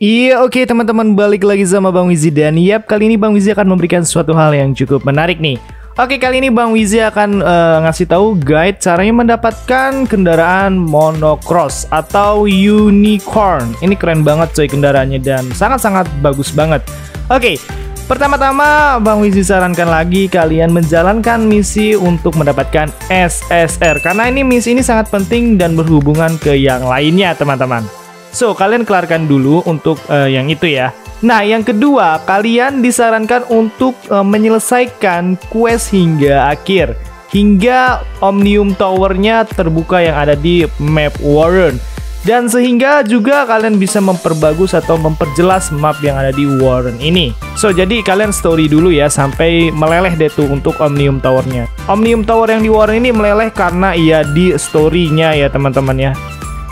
Iya oke teman-teman balik lagi sama Bang Wizi dan yap kali ini Bang Wizi akan memberikan suatu hal yang cukup menarik nih. Oke kali ini Bang Wizi akan uh, ngasih tahu guide caranya mendapatkan kendaraan monocross atau unicorn. Ini keren banget coy kendaraannya dan sangat-sangat bagus banget. Oke, Pertama-tama Bang Wizi sarankan lagi kalian menjalankan misi untuk mendapatkan SSR karena ini misi ini sangat penting dan berhubungan ke yang lainnya teman-teman. So, kalian kelarkan dulu untuk uh, yang itu ya. Nah, yang kedua, kalian disarankan untuk uh, menyelesaikan quest hingga akhir. Hingga Omnium Tower-nya terbuka yang ada di map Warren. Dan sehingga juga kalian bisa memperbagus atau memperjelas map yang ada di Warren ini. So, jadi kalian story dulu ya sampai meleleh deh tuh untuk Omnium Tower-nya. Omnium Tower yang di Warren ini meleleh karena ia di story-nya ya teman-teman ya.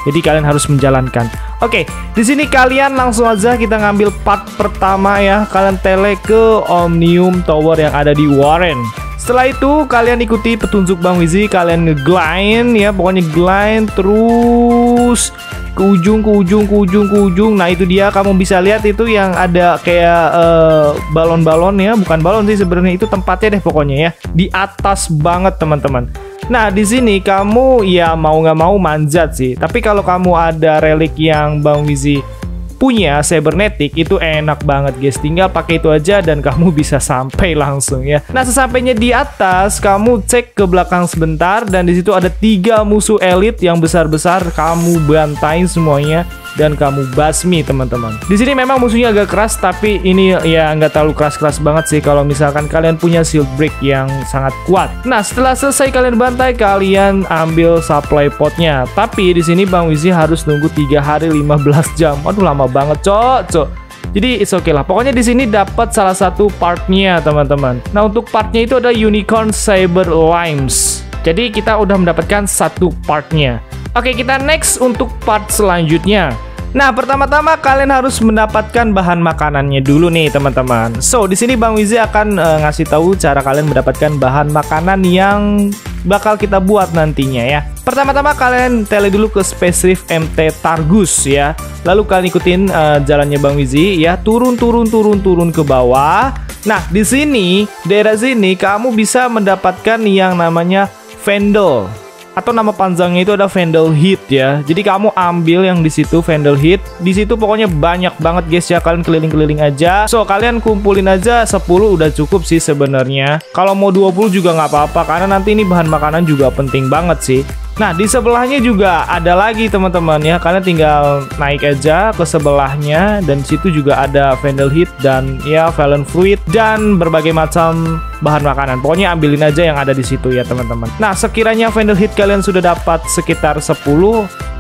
Jadi kalian harus menjalankan. Oke, di sini kalian langsung aja kita ngambil part pertama ya. Kalian tele ke Omnium Tower yang ada di Warren. Setelah itu kalian ikuti petunjuk Bang Wizi, kalian ngeglind ya, pokoknya grind terus ke ujung ke ujung ke ujung ke ujung. Nah, itu dia kamu bisa lihat itu yang ada kayak uh, balon-balon ya, bukan balon sih sebenarnya itu tempatnya deh pokoknya ya. Di atas banget teman-teman. Nah, di sini kamu ya mau nggak mau manjat sih. Tapi kalau kamu ada relik yang Bang Wizi punya cybernetic itu enak banget guys tinggal pakai itu aja dan kamu bisa sampai langsung ya nah sesampainya di atas kamu cek ke belakang sebentar dan di situ ada tiga musuh elit yang besar-besar kamu bantai semuanya dan kamu basmi teman-teman. Di sini memang musuhnya agak keras tapi ini ya nggak terlalu keras-keras banget sih kalau misalkan kalian punya shield break yang sangat kuat. Nah setelah selesai kalian bantai kalian ambil supply potnya. Tapi di sini Bang Wizi harus nunggu 3 hari 15 jam. Aduh lama banget cok cok. Jadi it's okay lah. Pokoknya di sini dapat salah satu partnya teman-teman. Nah untuk partnya itu ada Unicorn Cyber Limes. Jadi kita udah mendapatkan satu partnya. Oke kita next untuk part selanjutnya. Nah, pertama-tama kalian harus mendapatkan bahan makanannya dulu nih, teman-teman. So, di sini Bang Wizi akan uh, ngasih tahu cara kalian mendapatkan bahan makanan yang bakal kita buat nantinya ya. Pertama-tama kalian tele dulu ke Space Reef MT Targus ya. Lalu kalian ikutin uh, jalannya Bang Wizi ya, turun turun turun turun ke bawah. Nah, di sini daerah sini kamu bisa mendapatkan yang namanya Vendel atau nama panjangnya itu ada Vandal Hit ya. Jadi kamu ambil yang di situ Vandal Hit. Di situ pokoknya banyak banget guys ya. Kalian keliling-keliling aja. So kalian kumpulin aja 10 udah cukup sih sebenarnya. Kalau mau 20 juga nggak apa-apa karena nanti ini bahan makanan juga penting banget sih. Nah, di sebelahnya juga ada lagi teman-teman ya. Kalian tinggal naik aja ke sebelahnya dan situ juga ada Vandal Hit dan ya Valen Fruit dan berbagai macam bahan makanan. Pokoknya ambilin aja yang ada di situ ya, teman-teman. Nah, sekiranya Vandal Hit kalian sudah dapat sekitar 10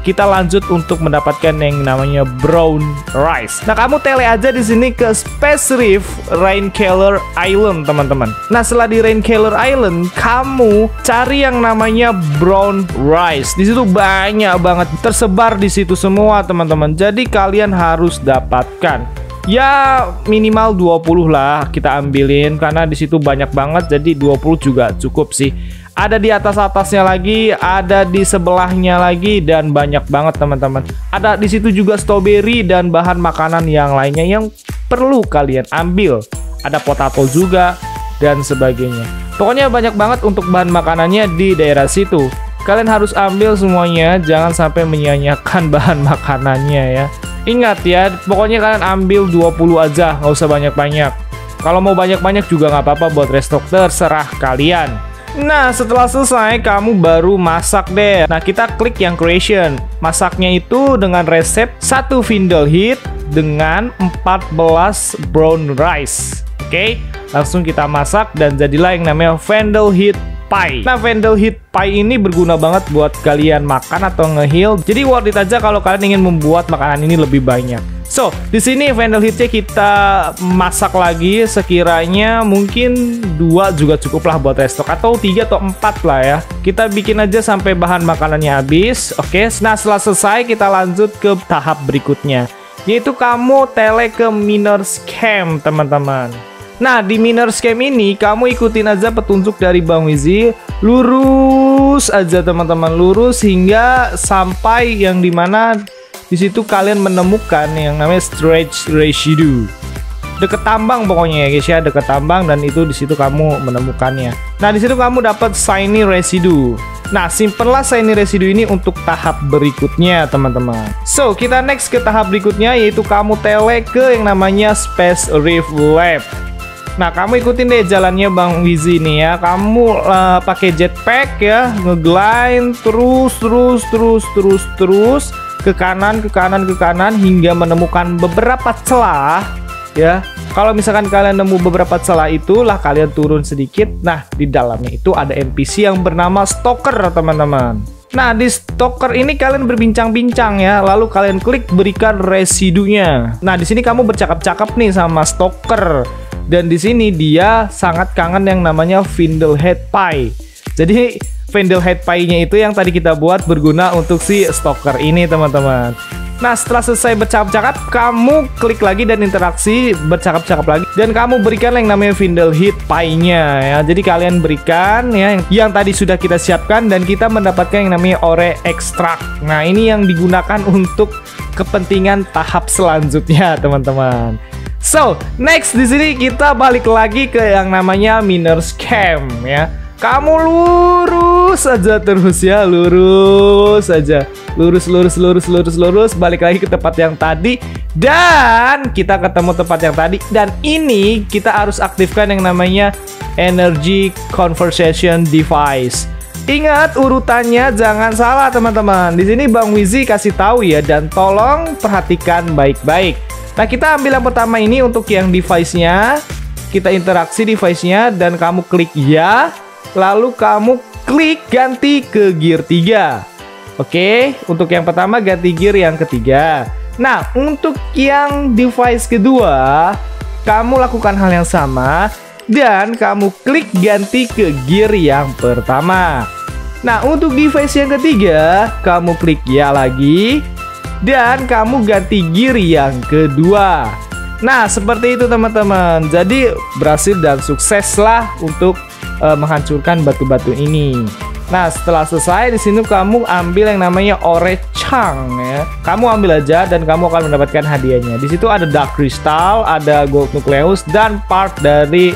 kita lanjut untuk mendapatkan yang namanya brown rice. Nah, kamu tele aja di sini ke Space Reef Raincaller Island, teman-teman. Nah, setelah di Raincaller Island, kamu cari yang namanya brown rice. Di situ banyak banget tersebar di situ semua, teman-teman. Jadi kalian harus dapatkan ya minimal 20 lah kita ambilin karena di situ banyak banget jadi 20 juga cukup sih ada di atas atasnya lagi, ada di sebelahnya lagi dan banyak banget teman-teman. Ada di situ juga strawberry dan bahan makanan yang lainnya yang perlu kalian ambil. Ada potato juga dan sebagainya. Pokoknya banyak banget untuk bahan makanannya di daerah situ. Kalian harus ambil semuanya, jangan sampai menyia-nyiakan bahan makanannya ya. Ingat ya, pokoknya kalian ambil 20 aja, nggak usah banyak-banyak. Kalau mau banyak-banyak juga nggak apa-apa buat restock, terserah kalian. Nah, setelah selesai, kamu baru masak deh. Nah, kita klik yang creation. Masaknya itu dengan resep satu vindal heat dengan 14 brown rice. Oke, okay? langsung kita masak dan jadilah yang namanya Vandal Heat Pie. Nah, Vandal Heat Pie ini berguna banget buat kalian makan atau ngeheal. Jadi worth it aja kalau kalian ingin membuat makanan ini lebih banyak. So, di sini Vandal Hitnya kita masak lagi sekiranya mungkin dua juga cukup lah buat restock atau tiga atau empat lah ya. Kita bikin aja sampai bahan makanannya habis. Oke, nah setelah selesai kita lanjut ke tahap berikutnya. Yaitu kamu tele ke miner scam teman-teman. Nah, di miner scam ini kamu ikutin aja petunjuk dari Bang Wizi, lurus aja teman-teman, lurus hingga sampai yang di mana di situ kalian menemukan yang namanya stretch residue deket tambang pokoknya ya guys ya deket tambang dan itu di situ kamu menemukannya. Nah di situ kamu dapat shiny residue nah simpenlah shiny residue ini untuk tahap berikutnya teman-teman. So kita next ke tahap berikutnya yaitu kamu tele ke yang namanya space reef lab Nah, kamu ikutin deh jalannya Bang Wizi nih ya. Kamu uh, pakai jetpack ya, ngeglide terus terus terus terus terus ke kanan ke kanan ke kanan hingga menemukan beberapa celah ya. Kalau misalkan kalian nemu beberapa celah itulah kalian turun sedikit. Nah, di dalamnya itu ada NPC yang bernama Stalker, teman-teman. Nah, di Stalker ini kalian berbincang-bincang ya, lalu kalian klik berikan residunya. Nah, di sini kamu bercakap-cakap nih sama Stalker dan di sini dia sangat kangen yang namanya Head Pie. Jadi Head Pie-nya itu yang tadi kita buat berguna untuk si stalker ini teman-teman. Nah setelah selesai bercakap-cakap, kamu klik lagi dan interaksi bercakap-cakap lagi dan kamu berikan yang namanya Head Pie-nya ya. Jadi kalian berikan ya yang, yang tadi sudah kita siapkan dan kita mendapatkan yang namanya ore extract. Nah ini yang digunakan untuk kepentingan tahap selanjutnya teman-teman. So, next di sini kita balik lagi ke yang namanya miners camp ya. Kamu lurus aja terus ya, lurus aja. Lurus lurus lurus lurus lurus balik lagi ke tempat yang tadi dan kita ketemu tempat yang tadi dan ini kita harus aktifkan yang namanya energy conversation device. Ingat urutannya jangan salah teman-teman. Di sini Bang Wizi kasih tahu ya dan tolong perhatikan baik-baik. Nah, kita ambil yang pertama ini untuk yang device-nya. Kita interaksi device-nya dan kamu klik ya. Lalu kamu klik ganti ke gear 3. Oke, untuk yang pertama ganti gear yang ketiga. Nah, untuk yang device kedua, kamu lakukan hal yang sama dan kamu klik ganti ke gear yang pertama. Nah, untuk device yang ketiga, kamu klik ya lagi dan kamu ganti gear yang kedua. Nah, seperti itu teman-teman. Jadi berhasil dan sukseslah untuk uh, menghancurkan batu-batu ini. Nah, setelah selesai di sini kamu ambil yang namanya ore chang ya. Kamu ambil aja dan kamu akan mendapatkan hadiahnya. Di situ ada dark crystal, ada gold nucleus dan part dari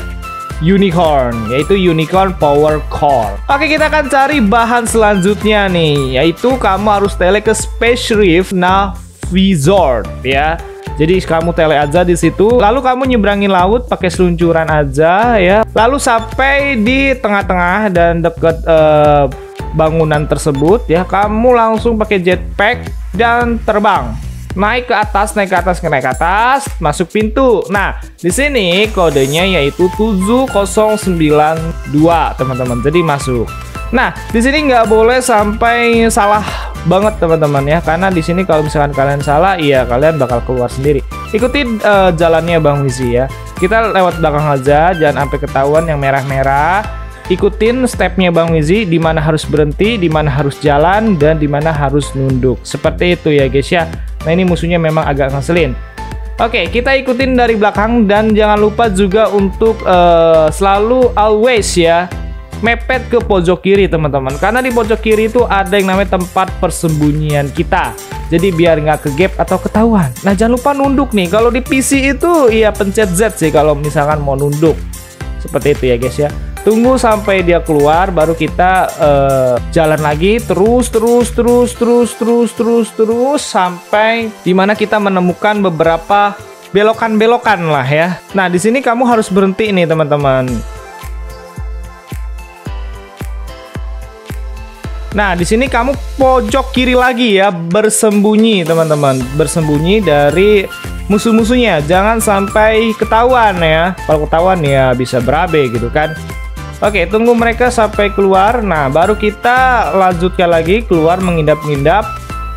unicorn yaitu unicorn power core. Oke kita akan cari bahan selanjutnya nih yaitu kamu harus tele ke space reef navizord ya. Jadi kamu tele aja di situ lalu kamu nyebrangin laut pakai seluncuran aja ya. Lalu sampai di tengah-tengah dan dekat uh, bangunan tersebut ya kamu langsung pakai jetpack dan terbang naik ke atas, naik ke atas, naik ke atas, masuk pintu. Nah, di sini kodenya yaitu 7092, teman-teman. Jadi masuk. Nah, di sini nggak boleh sampai salah banget, teman-teman ya. Karena di sini kalau misalkan kalian salah, iya kalian bakal keluar sendiri. Ikutin uh, jalannya Bang Wizi ya. Kita lewat belakang aja, jangan sampai ketahuan yang merah-merah ikutin stepnya Bang Wizi di mana harus berhenti, di mana harus jalan dan di mana harus nunduk. Seperti itu ya guys ya. Nah ini musuhnya memang agak ngeselin. Oke, kita ikutin dari belakang dan jangan lupa juga untuk uh, selalu always ya mepet ke pojok kiri teman-teman. Karena di pojok kiri itu ada yang namanya tempat persembunyian kita. Jadi biar nggak ke gap atau ketahuan. Nah jangan lupa nunduk nih. Kalau di PC itu ya pencet Z sih kalau misalkan mau nunduk. Seperti itu ya guys ya tunggu sampai dia keluar baru kita uh, jalan lagi terus terus terus terus terus terus terus sampai di mana kita menemukan beberapa belokan-belokan lah ya. Nah di sini kamu harus berhenti nih teman-teman. Nah, di sini kamu pojok kiri lagi ya, bersembunyi teman-teman, bersembunyi dari musuh-musuhnya. Jangan sampai ketahuan ya. Kalau ketahuan ya bisa berabe gitu kan. Oke, tunggu mereka sampai keluar. Nah, baru kita lanjutkan lagi keluar mengindap-ngindap.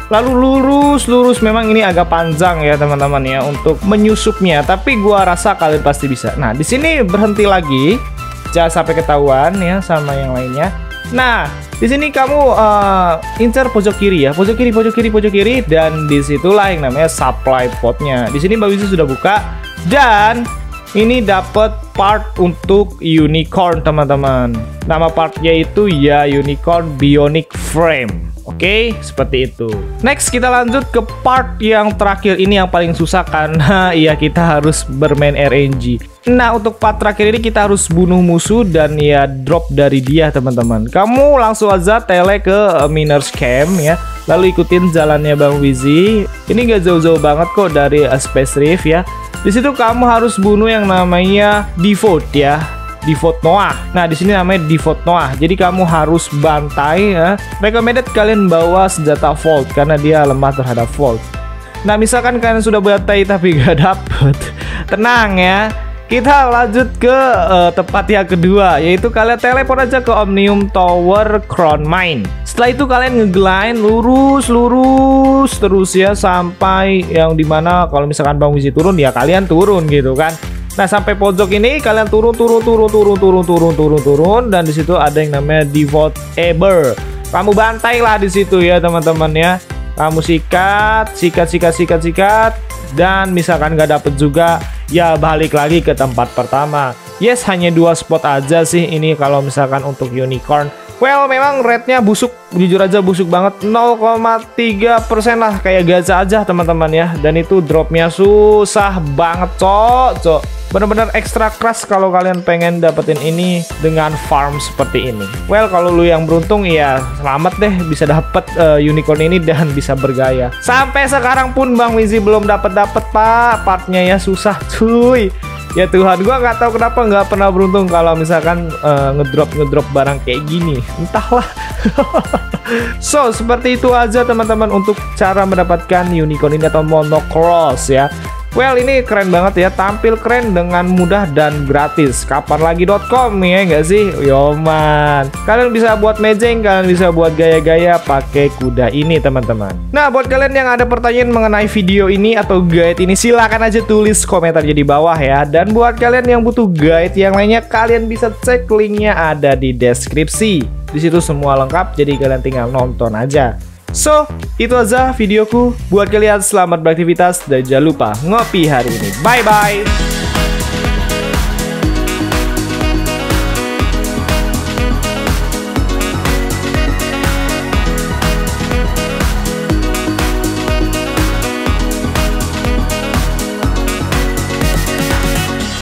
Lalu lurus, lurus. Memang ini agak panjang ya teman-teman ya untuk menyusupnya. Tapi gua rasa kalian pasti bisa. Nah, di sini berhenti lagi. Jangan sampai ketahuan ya sama yang lainnya. Nah, di sini kamu uh, incer pojok kiri ya, pojok kiri, pojok kiri, pojok kiri, dan di situlah yang namanya supply potnya. Di sini Mbak Wizi sudah buka dan ini dapat part untuk unicorn teman-teman nama partnya itu ya unicorn bionic frame Oke, seperti itu. Next kita lanjut ke part yang terakhir ini yang paling susah karena ya kita harus bermain RNG. Nah, untuk part terakhir ini kita harus bunuh musuh dan ya drop dari dia, teman-teman. Kamu langsung aja tele ke uh, Miners Camp ya. Lalu ikutin jalannya Bang Wizi. Ini nggak jauh-jauh banget kok dari uh, Space Reef ya. Di situ kamu harus bunuh yang namanya Devote ya default Noah. Nah, di sini namanya default Noah. Jadi kamu harus bantai ya. Recommended kalian bawa senjata Volt karena dia lemah terhadap Volt. Nah, misalkan kalian sudah bantai tapi gak dapet, tenang ya. Kita lanjut ke uh, tempat yang kedua, yaitu kalian teleport aja ke Omnium Tower Crown Mine. Setelah itu kalian ngegline lurus lurus terus ya sampai yang di mana kalau misalkan Bang Wizi turun ya kalian turun gitu kan. Nah sampai pojok ini kalian turun turun turun turun turun turun turun turun dan di situ ada yang namanya devote eber. Kamu bantai lah di situ ya teman-teman ya. Kamu sikat, sikat, sikat, sikat, sikat, dan misalkan nggak dapet juga, ya balik lagi ke tempat pertama. Yes, hanya dua spot aja sih ini kalau misalkan untuk unicorn. Well, memang rate-nya busuk, jujur aja busuk banget. 0,3% lah kayak gaza aja teman-teman ya. Dan itu dropnya susah banget, cok, cok bener-bener ekstra keras kalau kalian pengen dapetin ini dengan farm seperti ini. Well, kalau lu yang beruntung ya selamat deh bisa dapet uh, unicorn ini dan bisa bergaya. Sampai sekarang pun Bang Wizi belum dapet dapet pak, partnya ya susah cuy. Ya Tuhan, gua nggak tahu kenapa nggak pernah beruntung kalau misalkan uh, ngedrop ngedrop barang kayak gini. Entahlah. so seperti itu aja teman-teman untuk cara mendapatkan unicorn ini atau monocross ya. Well ini keren banget ya. Tampil keren dengan mudah dan gratis. Kapanlagi.com ya nggak sih? Yoman Kalian bisa buat mejeng Kalian bisa buat gaya-gaya pakai kuda ini teman-teman. Nah buat kalian yang ada pertanyaan mengenai video ini Atau guide ini silahkan aja tulis komentar di bawah ya. Dan buat kalian yang butuh guide yang lainnya Kalian bisa cek linknya ada di deskripsi. Di situ semua lengkap jadi kalian tinggal nonton aja So, itu aja videoku. Buat kalian selamat beraktivitas dan jangan lupa ngopi hari ini. Bye-bye.